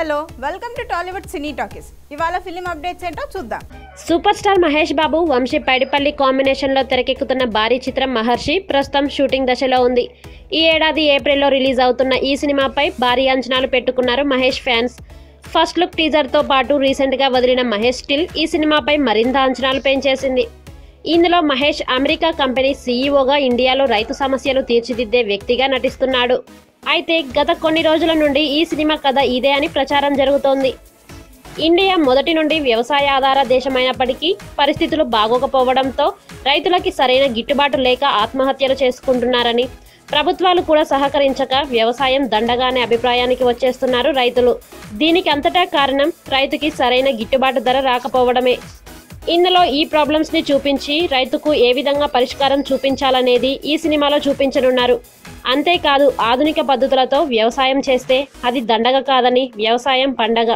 Hello welcome to Tollywood cine talkies ఇవాళ film updates ఏంటో చూద్దాం. సూపర్ స్టార్ మహేష్ బాబు వంశీ పైడిపల్లి కాంబినేషన్లో తెరకెక్కుతున్న భారీ చిత్రం మహర్షి ప్రస్తుతం షూటింగ్ దశలో ఉంది. ఈ ఏడాది ఏప్రిల్లో రిలీజ్ అవుతున్న ఈ సినిమాపై భారీ అంచనాలు పెట్టుకున్నారు మహేష్ ఫ్యాన్స్ ఫస్ట్ లుక్ టీజర్తో పాటు రీసెంట్గా వదిలిన మహేష్ స్టిల్ ఈ సినిమాపై మరింత అంచనాలు పెంచేసింది. ఇందులో మహేష్ అమెరికా కంపెనీ సీఈఓగా ఇండియాలో రైతు సమస్యలు తీర్చిదిద్దే వ్యక్తిగా నటిస్తున్నాడు. అయితే గత కొన్ని రోజుల నుండి ఈ సినిమా కథ ఇదే అని ప్రచారం జరుగుతోంది. ఇండియా మొదటి నుండి వ్యవసాయ ఆధార దేశమైనప్పటికీ పరిస్థితులు బాగోకపోవడంతో రైతులకి సరైన గిట్టుబాటు లేక ఆత్మహత్యలు చేసుకుంటున్నారని ప్రభుత్వాలు కూడా సహకరించక వ్యవసాయం దండగానే అభిప్రాయానికి వచ్చేస్తున్నారు రైతులు. దీనికి అంతటా కారణం రైతుకి సరైన గిట్టుబాటు ధర రాకపోవడమే. ఇందులో ఈ ప్రాబ్లమ్స్ని చూపించి రైతుకు ఏ విధంగా పరిష్కారం చూపించాలనేది ఈ సినిమాలో చూపించనున్నారు. అంతేకాదు ఆధునిక పద్ధతులతో వ్యవసాయం చేస్తే అది దండగ కాదని వ్యవసాయం పండగ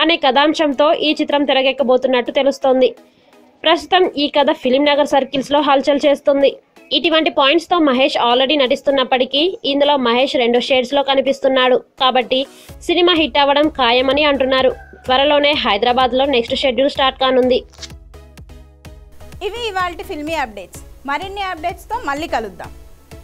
అనే కథాంశంతో ఈ చిత్రం తెరకెక్కబోతున్నట్టు తెలుస్తోంది. ప్రస్తుతం ఈ కథ ఫిలిం నగర్ హల్చల్ చేస్తుంది. ఇటువంటి పాయింట్స్తో మహేష్ ఆల్రెడీ నటిస్తున్నప్పటికీ ఇందులో మహేష్ రెండు షేడ్స్లో కనిపిస్తున్నాడు. కాబట్టి సినిమా హిట్ అవ్వడం ఖాయమని అంటున్నారు. త్వరలోనే హైదరాబాద్లో నెక్స్ట్ షెడ్యూల్ స్టార్ట్ కానుంది. ఇవి ఇవాళ ఫిల్మీ అప్డేట్స్. మరిన్ని అప్డేట్స్తో మళ్ళీ కలుద్దాం.